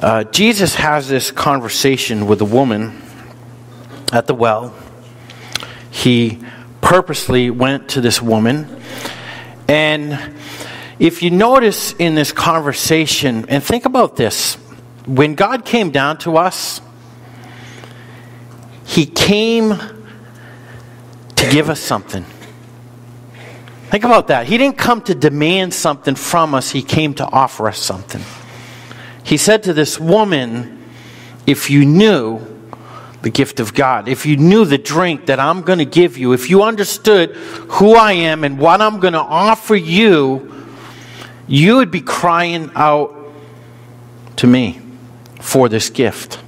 Uh, Jesus has this conversation with a woman at the well. He purposely went to this woman. And if you notice in this conversation, and think about this when God came down to us, He came to give us something. Think about that. He didn't come to demand something from us, He came to offer us something. He said to this woman, If you knew the gift of God, if you knew the drink that I'm going to give you, if you understood who I am and what I'm going to offer you, you would be crying out to me for this gift.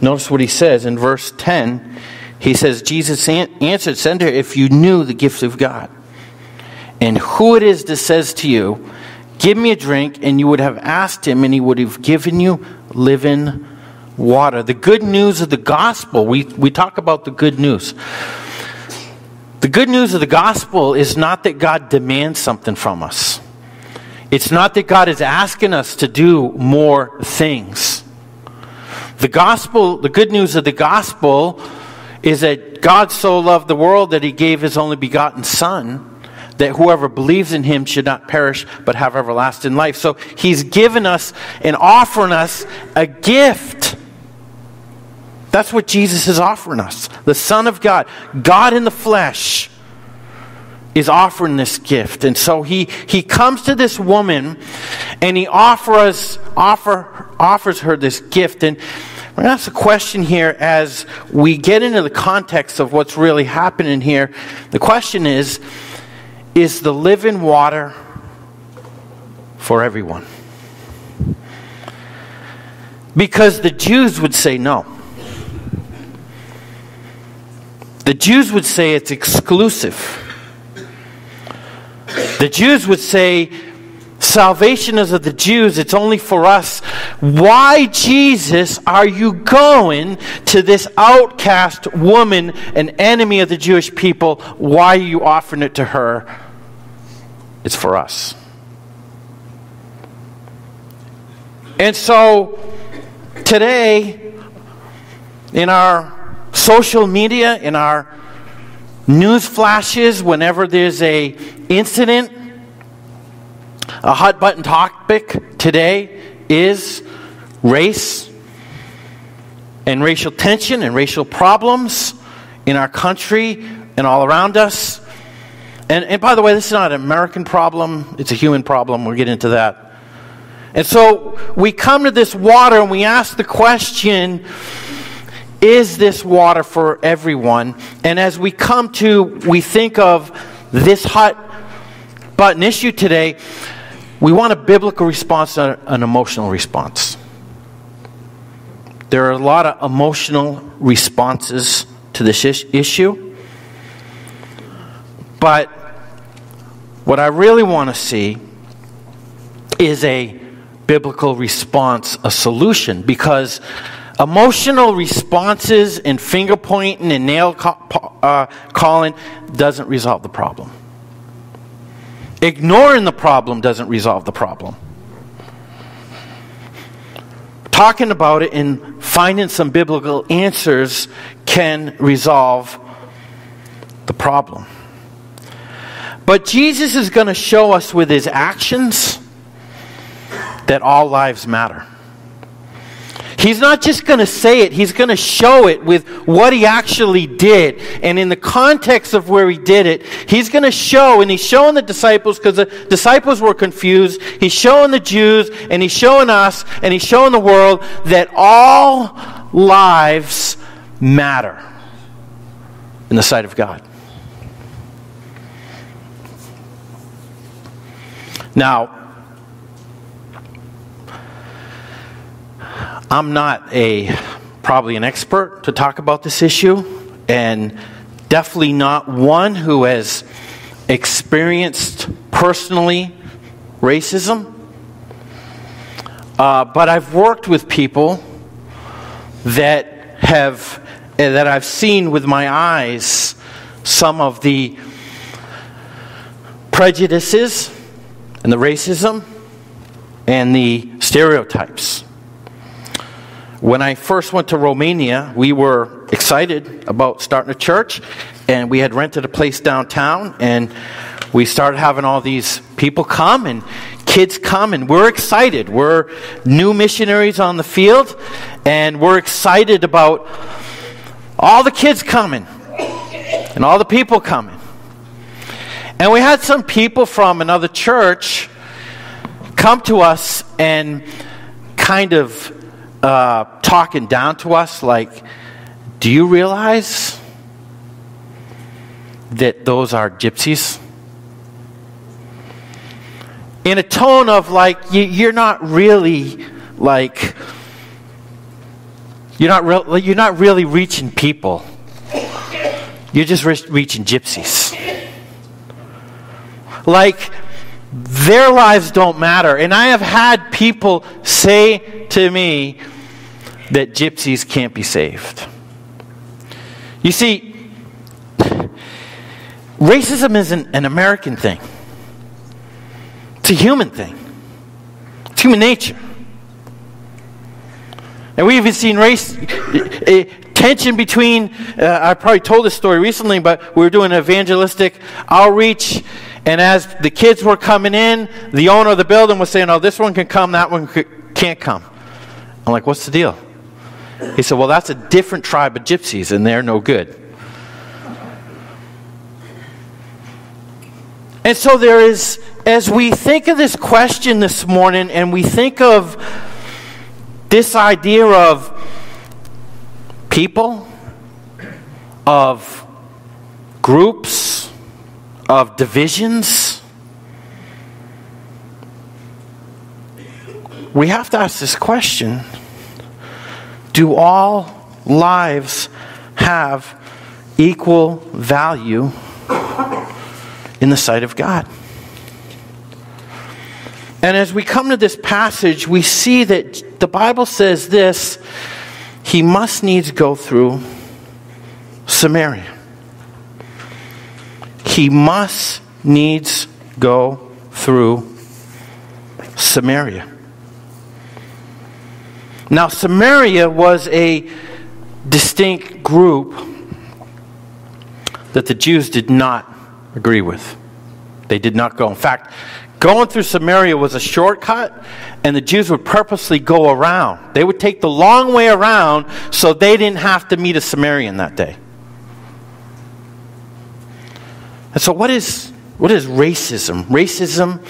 Notice what he says in verse 10. He says, Jesus answered, Send her if you knew the gift of God and who it is that says to you, Give me a drink, and you would have asked him, and he would have given you living water. The good news of the gospel, we, we talk about the good news. The good news of the gospel is not that God demands something from us. It's not that God is asking us to do more things. The gospel, the good news of the gospel is that God so loved the world that he gave his only begotten Son, that whoever believes in him should not perish but have everlasting life. So he's given us and offering us a gift. That's what Jesus is offering us. The Son of God, God in the flesh is offering this gift. And so he, he comes to this woman and he offers, offer, offers her this gift. And we're going to ask a question here as we get into the context of what's really happening here. The question is Is the living water for everyone? Because the Jews would say no. The Jews would say it's exclusive. The Jews would say, Salvation is of the Jews, it's only for us. Why, Jesus, are you going to this outcast woman, an enemy of the Jewish people? Why are you offering it to her? It's for us. And so, today, in our social media, in our news flashes whenever there's a incident a hot button topic today is race and racial tension and racial problems in our country and all around us and, and by the way this is not an american problem it's a human problem we'll get into that and so we come to this water and we ask the question is this water for everyone? And as we come to, we think of this hot button issue today, we want a biblical response an emotional response. There are a lot of emotional responses to this issue. But what I really want to see is a biblical response, a solution, because Emotional responses and finger pointing and nail uh, calling doesn't resolve the problem. Ignoring the problem doesn't resolve the problem. Talking about it and finding some biblical answers can resolve the problem. But Jesus is going to show us with his actions that all lives matter. He's not just going to say it, he's going to show it with what he actually did. And in the context of where he did it, he's going to show, and he's showing the disciples because the disciples were confused. He's showing the Jews, and he's showing us, and he's showing the world that all lives matter in the sight of God. Now, I'm not a probably an expert to talk about this issue, and definitely not one who has experienced personally racism. Uh, but I've worked with people that have that I've seen with my eyes some of the prejudices and the racism and the stereotypes when I first went to Romania, we were excited about starting a church, and we had rented a place downtown, and we started having all these people come and kids come, and we're excited. We're new missionaries on the field, and we're excited about all the kids coming and all the people coming. And we had some people from another church come to us and kind of uh, talking down to us, like, Do you realize that those are gypsies? In a tone of like, you're not really like, you're not, re- you're not really reaching people. You're just re- reaching gypsies. Like, their lives don't matter. And I have had people say to me that gypsies can't be saved. You see, racism isn't an American thing, it's a human thing, it's human nature. And we've even seen race uh, tension between. Uh, I probably told this story recently, but we were doing evangelistic outreach and as the kids were coming in, the owner of the building was saying, Oh, this one can come, that one can't come. I'm like, What's the deal? He said, Well, that's a different tribe of gypsies, and they're no good. And so there is, as we think of this question this morning, and we think of this idea of people, of groups, of divisions, we have to ask this question. Do all lives have equal value in the sight of God? And as we come to this passage, we see that the Bible says this He must needs go through Samaria he must needs go through Samaria. Now, Samaria was a distinct group that the Jews did not agree with. They did not go. In fact, going through Samaria was a shortcut, and the Jews would purposely go around. They would take the long way around so they didn't have to meet a Samaritan that day. And so, what is, what is racism? Racism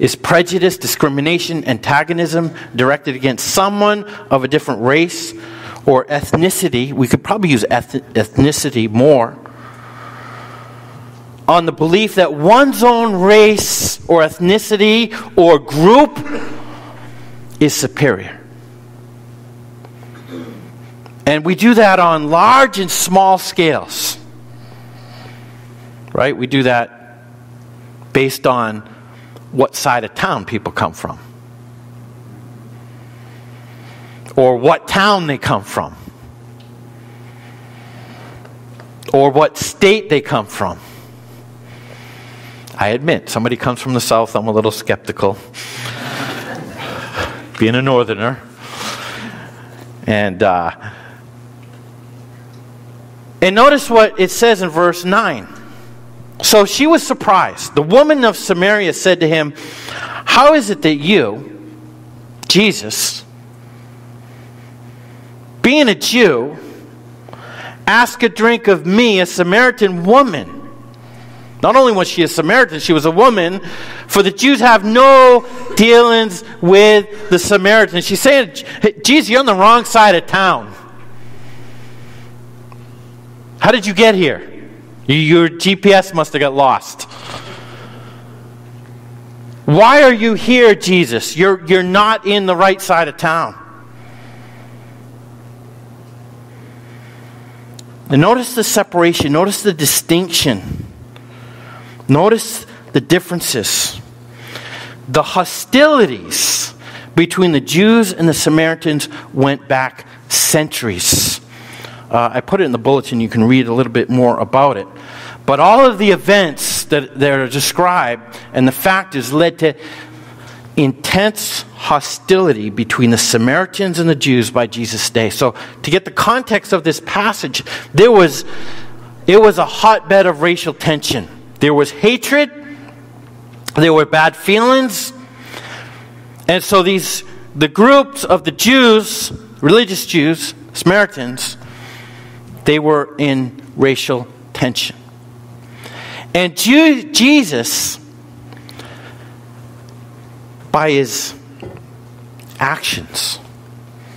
is prejudice, discrimination, antagonism directed against someone of a different race or ethnicity. We could probably use ethnicity more. On the belief that one's own race or ethnicity or group is superior. And we do that on large and small scales right? We do that based on what side of town people come from, or what town they come from, or what state they come from. I admit, somebody comes from the south, I'm a little skeptical. Being a northerner. And, uh, and notice what it says in verse 9. So she was surprised. The woman of Samaria said to him, How is it that you, Jesus, being a Jew, ask a drink of me, a Samaritan woman? Not only was she a Samaritan, she was a woman, for the Jews have no dealings with the Samaritans. She's saying, Jesus, you're on the wrong side of town. How did you get here? Your GPS must have got lost. Why are you here, Jesus? You're, you're not in the right side of town. And notice the separation, notice the distinction, notice the differences, the hostilities between the Jews and the Samaritans went back centuries. Uh, I put it in the bulletin. You can read a little bit more about it. But all of the events that, that are described and the factors led to intense hostility between the Samaritans and the Jews by Jesus' day. So, to get the context of this passage, there was it was a hotbed of racial tension. There was hatred, there were bad feelings. And so these the groups of the Jews, religious Jews, Samaritans, they were in racial tension. And Jesus, by his actions,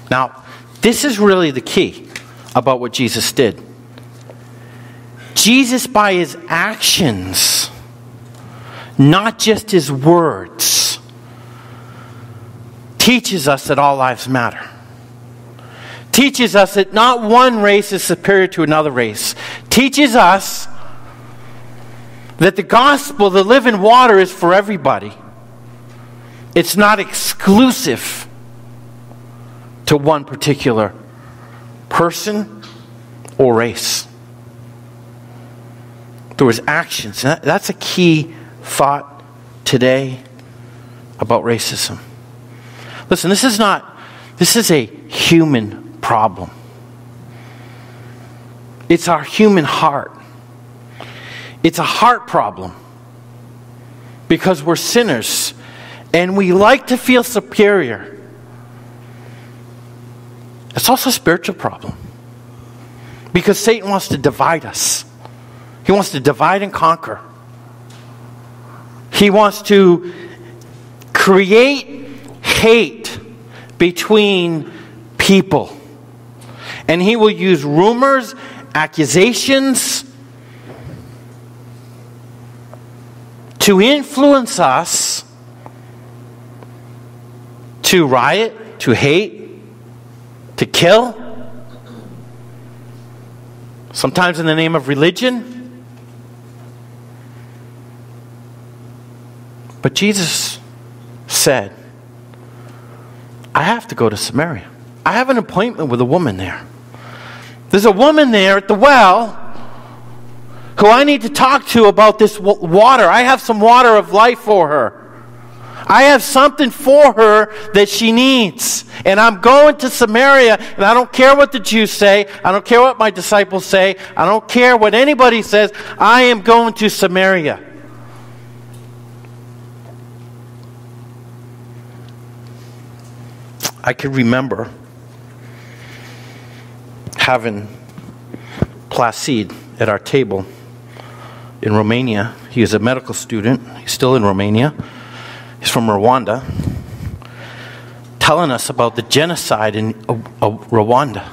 now, this is really the key about what Jesus did. Jesus, by his actions, not just his words, teaches us that all lives matter. Teaches us that not one race is superior to another race. Teaches us that the gospel, the living water, is for everybody. It's not exclusive to one particular person or race. There was actions. That's a key thought today about racism. Listen, this is not, this is a human problem. It's our human heart. It's a heart problem because we're sinners and we like to feel superior. It's also a spiritual problem because Satan wants to divide us, he wants to divide and conquer. He wants to create hate between people. And he will use rumors, accusations, to influence us to riot, to hate, to kill, sometimes in the name of religion. But Jesus said, I have to go to Samaria. I have an appointment with a woman there. There's a woman there at the well who I need to talk to about this water. I have some water of life for her. I have something for her that she needs. And I'm going to Samaria, and I don't care what the Jews say. I don't care what my disciples say. I don't care what anybody says. I am going to Samaria. I can remember having Placide at our table in Romania. He is a medical student. He's still in Romania. He's from Rwanda. Telling us about the genocide in uh, uh, Rwanda.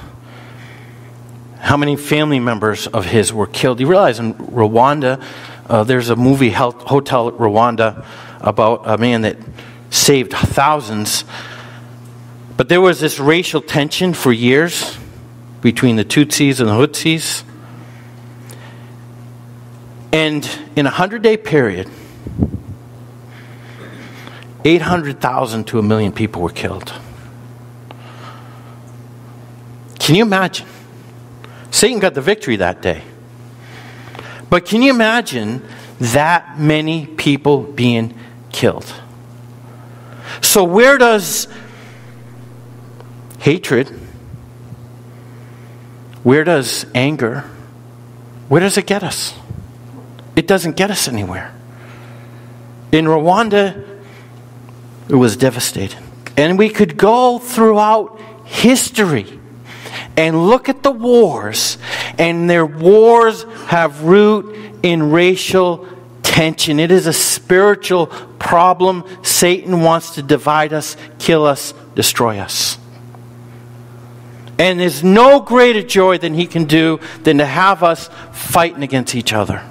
How many family members of his were killed? You realize in Rwanda, uh, there's a movie, Hotel Rwanda, about a man that saved thousands. But there was this racial tension for years between the Tutsis and the Hutsis. And in a hundred day period, 800,000 to a million people were killed. Can you imagine? Satan got the victory that day. But can you imagine that many people being killed? So, where does hatred, where does anger, where does it get us? It doesn't get us anywhere. In Rwanda, it was devastating. And we could go throughout history and look at the wars, and their wars have root in racial tension. It is a spiritual problem. Satan wants to divide us, kill us, destroy us. And there's no greater joy than he can do than to have us fighting against each other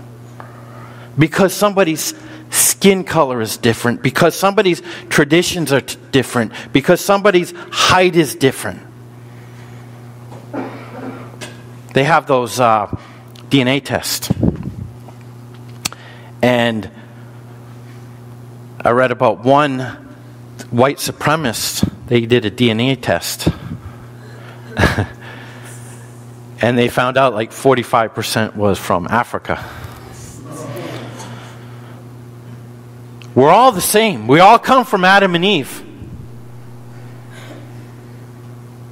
because somebody's skin color is different, because somebody's traditions are t- different, because somebody's height is different. They have those uh, DNA tests. And I read about one white supremacist, they did a DNA test. and they found out like 45% was from Africa. We're all the same. We all come from Adam and Eve.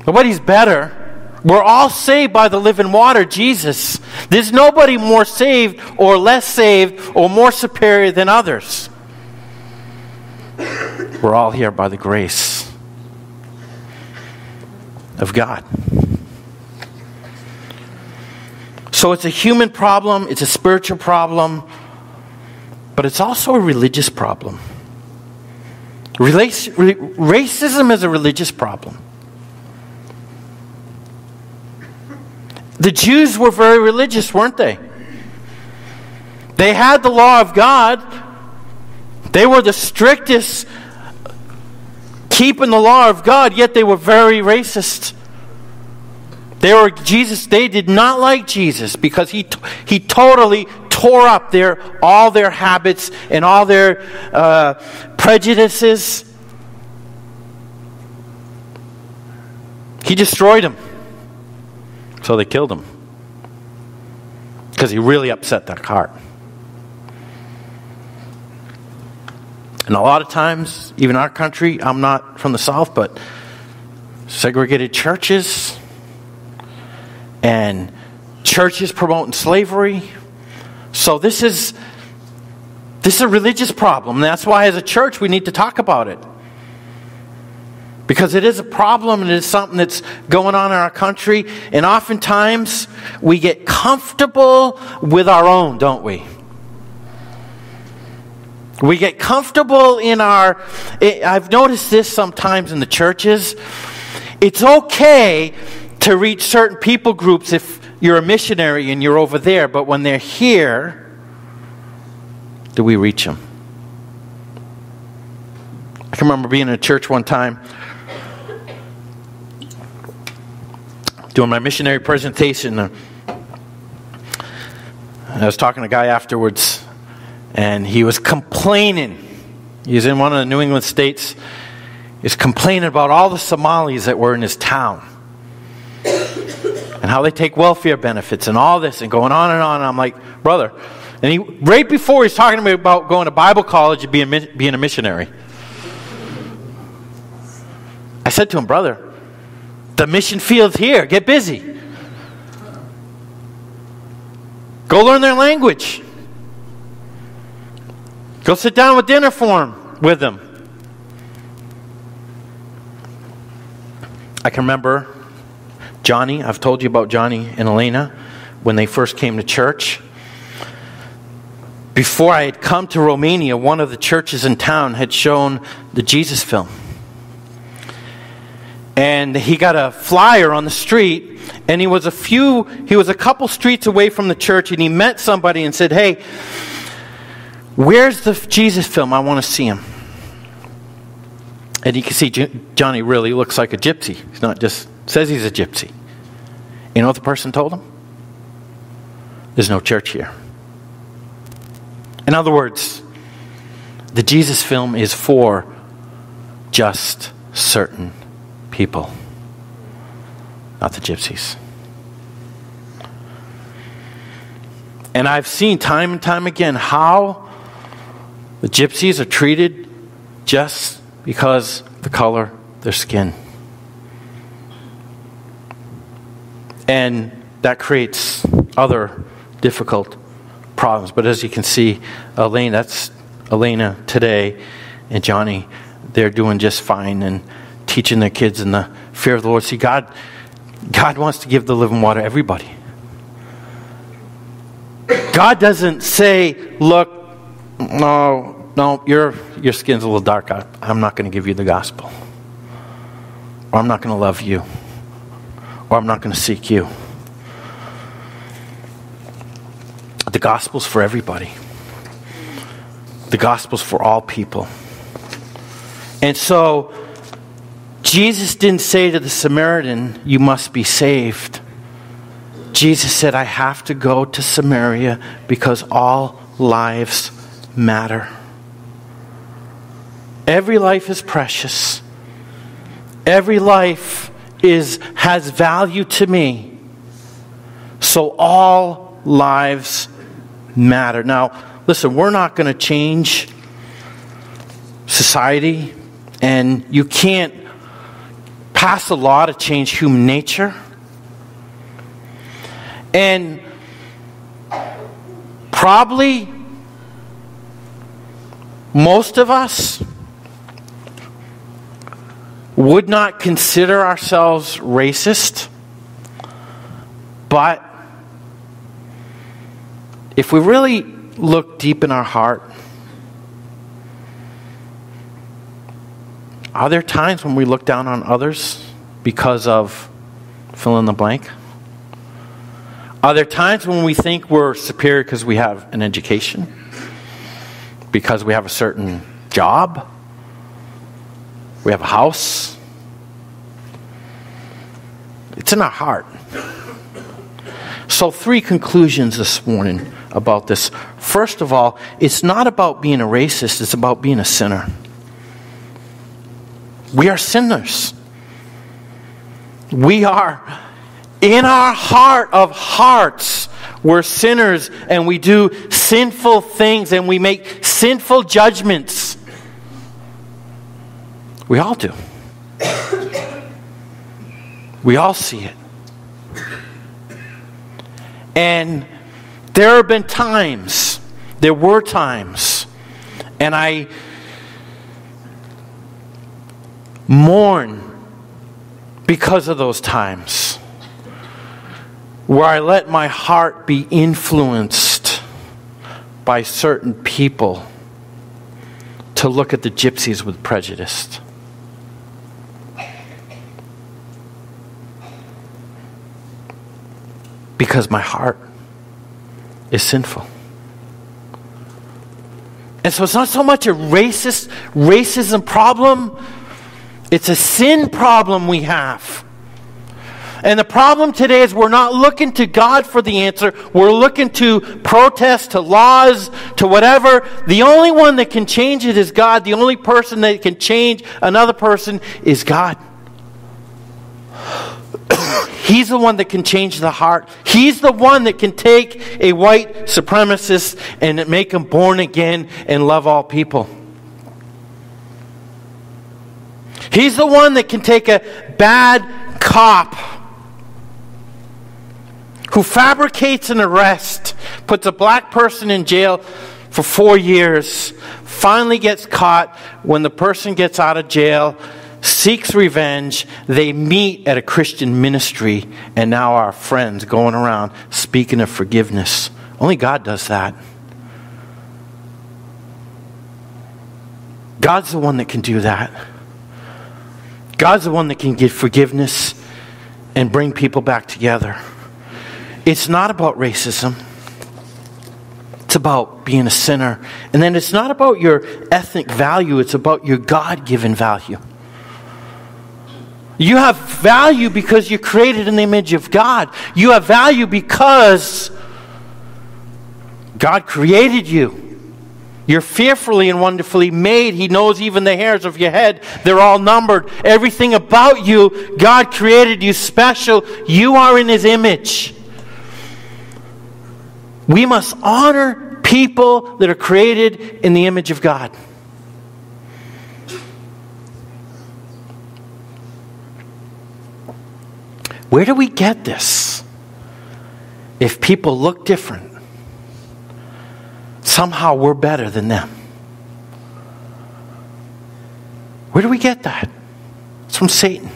Nobody's better. We're all saved by the living water, Jesus. There's nobody more saved or less saved or more superior than others. We're all here by the grace of God. So it's a human problem, it's a spiritual problem, but it's also a religious problem. Racism is a religious problem. The Jews were very religious, weren't they? They had the law of God. They were the strictest keeping the law of God, yet they were very racist. They were Jesus. They did not like Jesus because he he totally tore up their all their habits and all their uh, prejudices. He destroyed them. So they killed him because he really upset their heart. And a lot of times, even our country, I'm not from the South, but segregated churches and churches promoting slavery. So this is this is a religious problem. That's why as a church we need to talk about it. Because it is a problem and it is something that's going on in our country. And oftentimes we get comfortable with our own, don't we? We get comfortable in our. I've noticed this sometimes in the churches. It's okay to reach certain people groups if you're a missionary and you're over there, but when they're here, do we reach them? I can remember being in a church one time doing my missionary presentation. I was talking to a guy afterwards, and he was complaining. He's in one of the New England states. He's complaining about all the Somalis that were in his town and how they take welfare benefits and all this and going on and on. And I'm like, brother. And he, right before he's talking to me about going to Bible college and being, being a missionary, I said to him, brother, the mission field's here. Get busy. Go learn their language. Go sit down with dinner for him, with him. I can remember Johnny. I've told you about Johnny and Elena when they first came to church. Before I had come to Romania, one of the churches in town had shown the Jesus film and he got a flyer on the street and he was a few he was a couple streets away from the church and he met somebody and said hey where's the jesus film? I want to see him. And you can see johnny really looks like a gypsy. He's not just says he's a gypsy. You know what the person told him? There's no church here. In other words the jesus film is for just certain people, not the gypsies. And I've seen time and time again how the gypsies are treated just because the color their skin. And that creates other difficult problems. But as you can see, Elaine, that's Elena today, and Johnny, they're doing just fine. And teaching their kids in the fear of the Lord. See, God, God wants to give the living water everybody. God doesn't say, look, no, no, your, your skin's a little dark. I, I'm not going to give you the gospel. Or I'm not going to love you. Or I'm not going to seek you. The gospel's for everybody. The gospel's for all people. And so Jesus didn't say to the Samaritan, You must be saved. Jesus said, I have to go to Samaria because all lives matter. Every life is precious. Every life is, has value to me. So all lives matter. Now, listen, we're not going to change society, and you can't pass a law to change human nature. And probably most of us would not consider ourselves racist, but if we really look deep in our heart, are there times when we look down on others because of fill in the blank? Are there times when we think we're superior because we have an education? Because we have a certain job? We have a house? It's in our heart. So, three conclusions this morning about this. First of all, it's not about being a racist, it's about being a sinner. We are sinners. We are in our heart of hearts. We're sinners and we do sinful things and we make sinful judgments. We all do. We all see it. And there have been times, there were times, and I mourn because of those times where I let my heart be influenced by certain people to look at the gypsies with prejudice. Because my heart is sinful. And so it's not so much a racist racism problem, it's a sin problem we have. And the problem today is we're not looking to God for the answer. We're looking to protests, to laws, to whatever. The only one that can change it is God. The only person that can change another person is God. He's the one that can change the heart. He's the one that can take a white supremacist and make him born again and love all people. He's the one that can take a bad cop who fabricates an arrest, puts a black person in jail for four years, finally gets caught when the person gets out of jail seeks revenge. They meet at a Christian ministry and now are friends going around speaking of forgiveness. Only God does that. God's the one that can do that. God's the one that can give forgiveness and bring people back together. It's not about racism. It's about being a sinner. And then it's not about your ethnic value, it's about your God given value. You have value because you're created in the image of God. You have value because God created you. You're fearfully and wonderfully made. He knows even the hairs of your head. They're all numbered. Everything about you, God created you special. You are in His image. We must honor people that are created in the image of God. Where do we get this? If people look different, somehow we're better than them. Where do we get that? It's from Satan.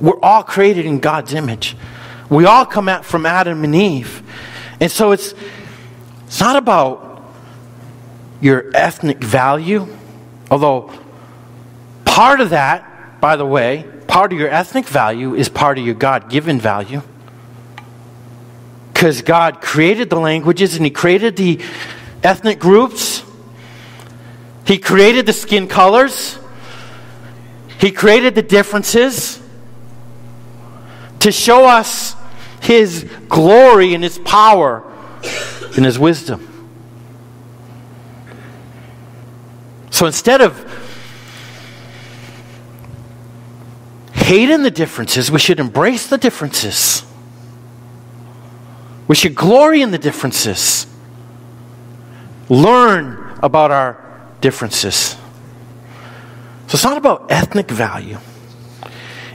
We're all created in God's image. We all come out from Adam and Eve. And so it's, it's not about your ethnic value, although part of that, by the way, part of your ethnic value is part of your God given value. Because God created the languages and He created the ethnic groups, He created the skin colors, He created the differences to show us His glory and His power and His wisdom. So instead of hating the differences, we should embrace the differences. We should glory in the differences. Learn about our differences. So it's not about ethnic value,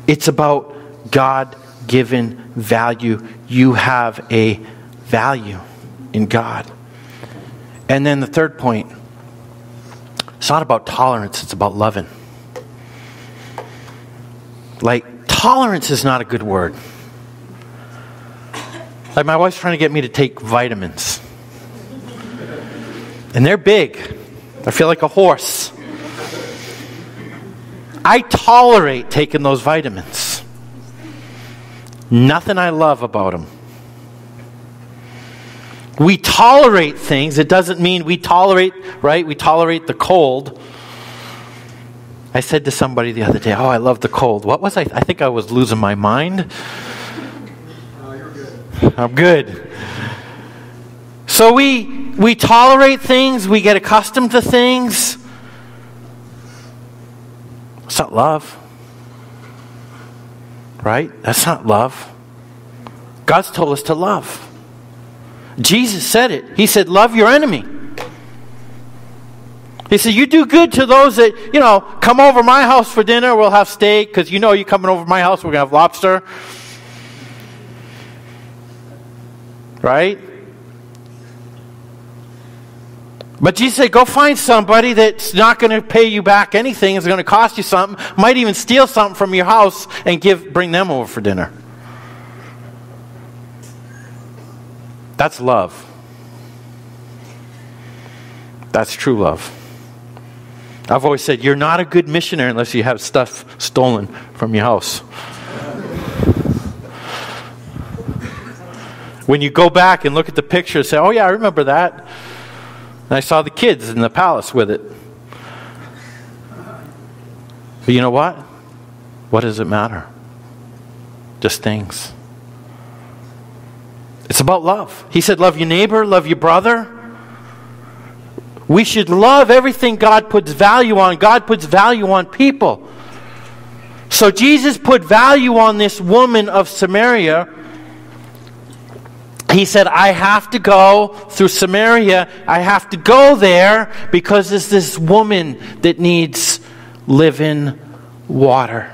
it's about God given value. You have a value in God. And then the third point it's not about tolerance, it's about loving. Like, tolerance is not a good word. Like, my wife's trying to get me to take vitamins. And they're big. I feel like a horse. I tolerate taking those vitamins. Nothing I love about them. We tolerate things. It doesn't mean we tolerate, right? We tolerate the cold. I said to somebody the other day, Oh, I love the cold. What was I? I think I was losing my mind. You're good. I'm good. So we we tolerate things, we get accustomed to things. It's not love. Right? That's not love. God's told us to love. Jesus said it. He said, Love your enemy. He said, You do good to those that, you know, come over my house for dinner. We'll have steak because you know you're coming over my house. We're going to have lobster. Right? But Jesus said, Go find somebody that's not going to pay you back anything. It's going to cost you something. Might even steal something from your house and give, bring them over for dinner. That's love. That's true love. I've always said you're not a good missionary unless you have stuff stolen from your house. When you go back and look at the picture, and say, "Oh yeah, I remember that." And I saw the kids in the palace with it. But you know what? What does it matter? Just things. It's about love. He said, Love your neighbor, love your brother. We should love everything God puts value on. God puts value on people. So Jesus put value on this woman of Samaria. He said, I have to go through Samaria. I have to go there because there's this woman that needs living water.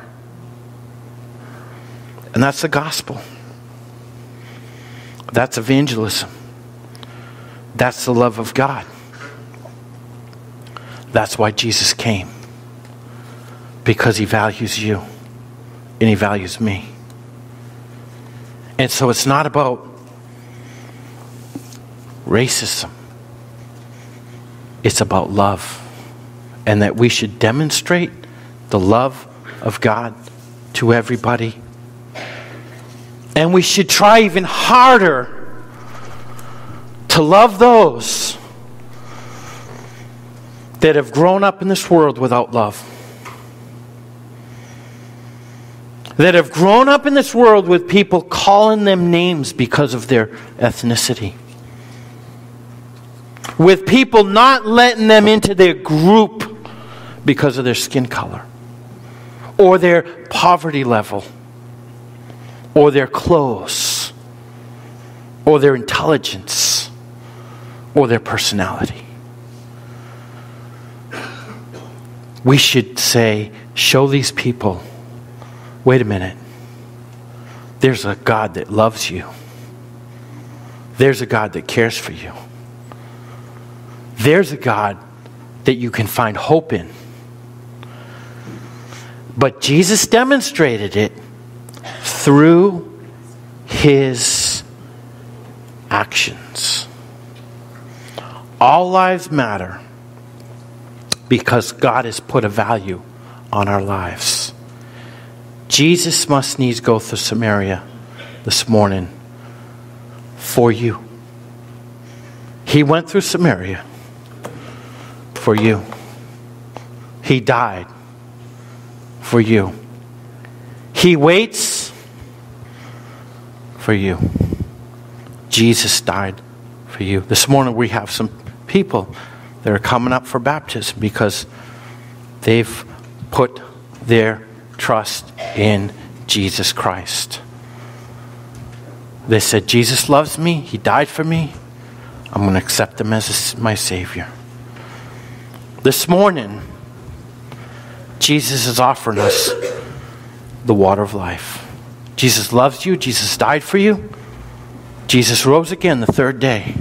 And that's the gospel. That's evangelism. That's the love of God. That's why Jesus came. Because he values you and he values me. And so it's not about racism, it's about love. And that we should demonstrate the love of God to everybody and we should try even harder to love those that have grown up in this world without love. That have grown up in this world with people calling them names because of their ethnicity. With people not letting them into their group because of their skin color or their poverty level or their clothes, or their intelligence, or their personality. We should say, show these people, wait a minute, there's a God that loves you. There's a God that cares for you. There's a God that you can find hope in. But Jesus demonstrated it through his actions. All lives matter because God has put a value on our lives. Jesus must needs go through Samaria this morning for you. He went through Samaria for you. He died for you. He waits for you. Jesus died for you. This morning we have some people that are coming up for baptism because they've put their trust in Jesus Christ. They said, Jesus loves me, He died for me, I'm going to accept Him as my Savior. This morning, Jesus is offering us the water of life. Jesus loves you. Jesus died for you. Jesus rose again the third day.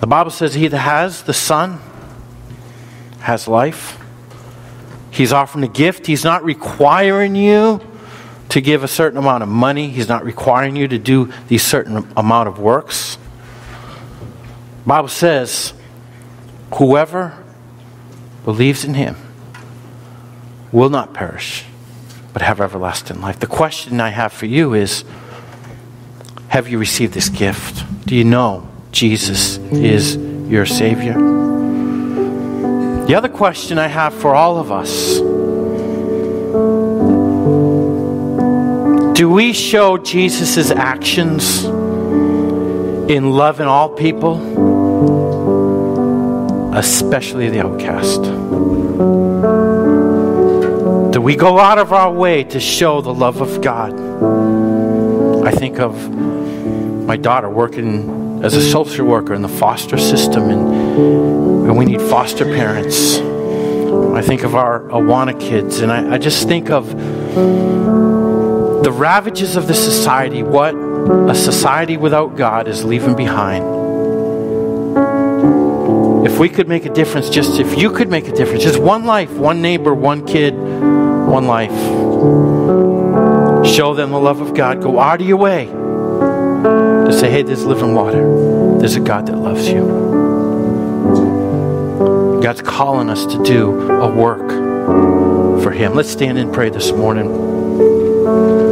The Bible says he that has the Son has life. He's offering a gift. He's not requiring you to give a certain amount of money. He's not requiring you to do these certain amount of works. The Bible says, whoever believes in him will not perish, but have everlasting life. The question I have for you is Have you received this gift? Do you know Jesus is your Savior? The other question I have for all of us Do we show Jesus' actions in loving all people, especially the outcast? Do we go out of our way to show the love of God? I think of my daughter working as a social worker in the foster system, and, and we need foster parents. I think of our Awana kids, and I, I just think of the ravages of the society, what a society without God is leaving behind. If we could make a difference, just if you could make a difference, just one life, one neighbor, one kid, one life. Show them the love of God. Go out of your way to say, hey, there's living water. There's a God that loves you. God's calling us to do a work for Him. Let's stand and pray this morning.